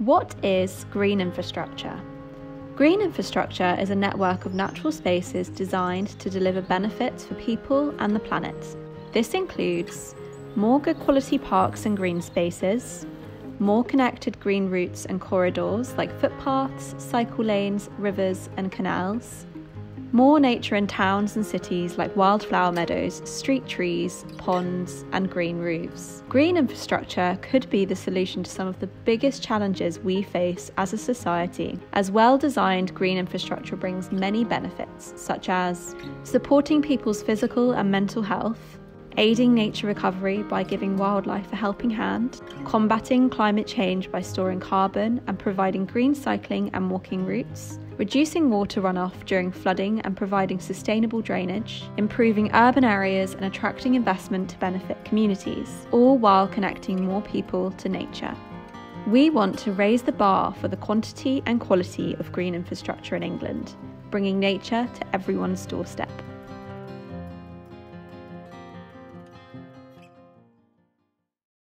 What is green infrastructure? Green infrastructure is a network of natural spaces designed to deliver benefits for people and the planet. This includes more good quality parks and green spaces, more connected green routes and corridors like footpaths, cycle lanes, rivers, and canals, more nature in towns and cities like wildflower meadows, street trees, ponds, and green roofs. Green infrastructure could be the solution to some of the biggest challenges we face as a society, as well designed green infrastructure brings many benefits, such as supporting people's physical and mental health, aiding nature recovery by giving wildlife a helping hand, combating climate change by storing carbon and providing green cycling and walking routes reducing water runoff during flooding and providing sustainable drainage, improving urban areas and attracting investment to benefit communities, all while connecting more people to nature. We want to raise the bar for the quantity and quality of green infrastructure in England, bringing nature to everyone's doorstep.